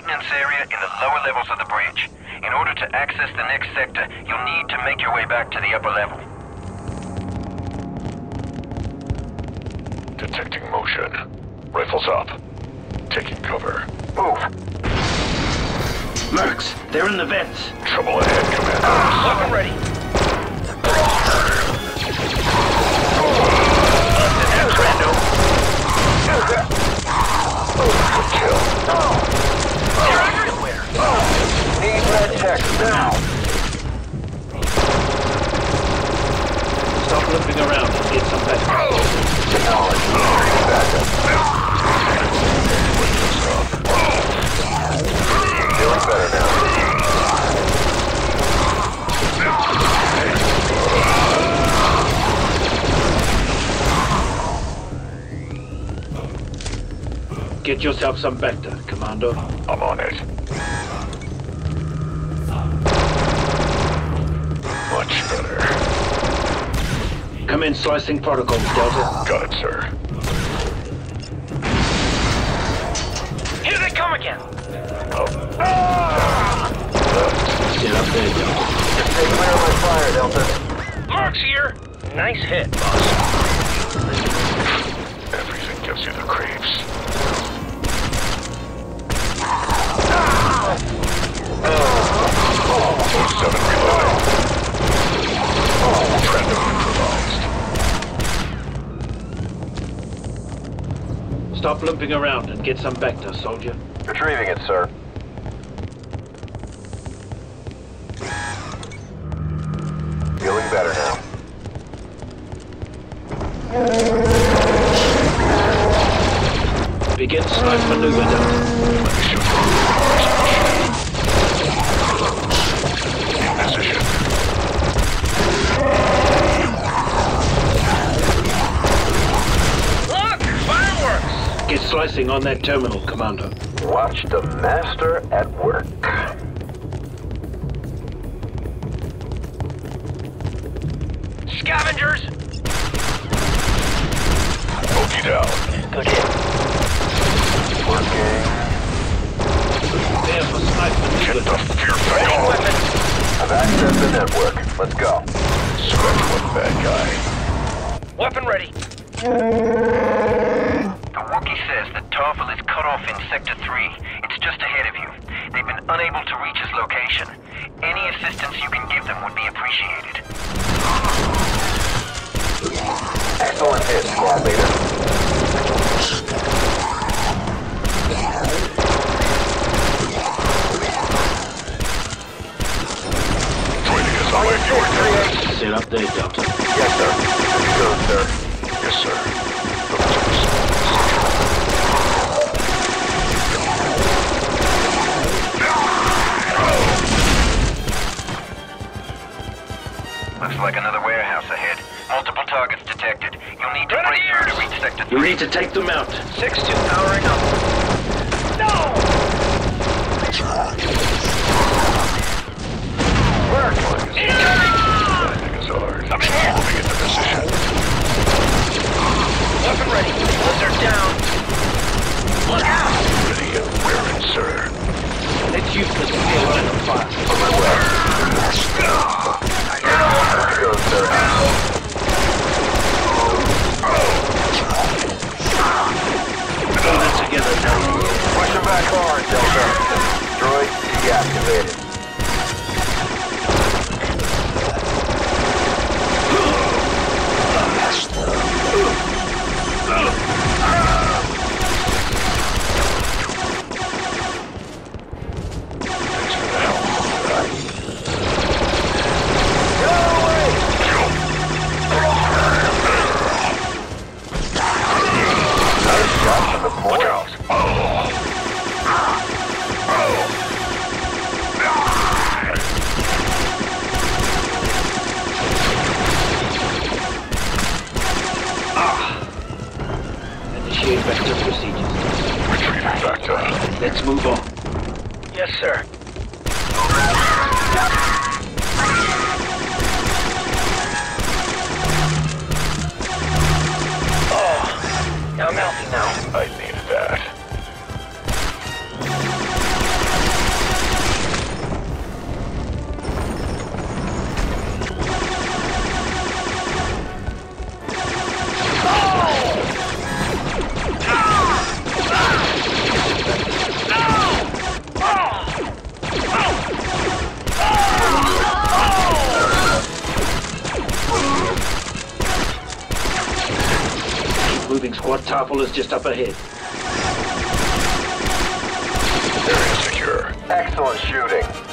maintenance area in the lower levels of the bridge. In order to access the next sector, you'll need to make your way back to the upper level. Detecting motion. Rifles up. Taking cover. Move. Mercs, they're in the vents. Trouble ahead, Commander. Ah, Weapon ready. Stop limping around and get some better. Better. Get yourself some bacta, Commando. I'm on it. Much better. Come in slicing protocols, Delta. Got it, sir. Here they come again. Oh. Get up there, Delta. Stay clear of my fire, Delta. Mark's here. Nice hit, boss. Everything gives you the creeps. Seven Stop limping around and get some bacta, soldier. Retrieving it, sir. Feeling better now. Begin snipe maneuver, Delta. Slicing on that terminal, Commander. Watch the master at work. Scavengers! Bogey down. Good hit. Working. There for snipe Get the fear Ready thing on. I've accessed the network. Let's go. Scratch one bad guy. Weapon ready. The Wookiee says that Tarfful is cut off in Sector 3. It's just ahead of you. They've been unable to reach his location. Any assistance you can give them would be appreciated. Excellent hit, squad leader. Joining us on my viewer. Sit up there, Delta. Yes, sir. Good, sir. Yes, sir. Multiple targets detected. You'll need to break through to reach Sector 3. You need to take them out. 6-2 powering up. No! Delta. Droid deactivated. Initiate bacta procedures. Retrieving bacta. Let's move on. Yes, sir. Bombing squad Tarfful is just up ahead. Area secure. Excellent shooting.